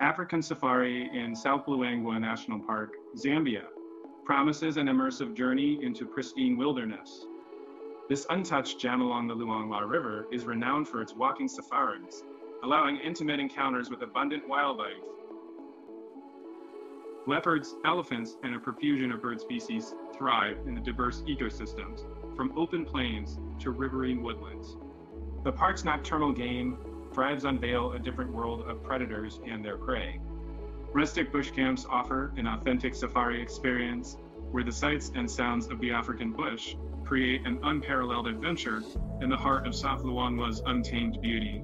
African Safari in South Luangwa National Park, Zambia, promises an immersive journey into pristine wilderness. This untouched gem along the Luangwa River is renowned for its walking safaris, allowing intimate encounters with abundant wildlife. Leopards, elephants, and a profusion of bird species thrive in the diverse ecosystems, from open plains to riverine woodlands. The park's nocturnal game drives unveil a different world of predators and their prey. Rustic bush camps offer an authentic safari experience where the sights and sounds of the African bush create an unparalleled adventure in the heart of South Luangwa's untamed beauty.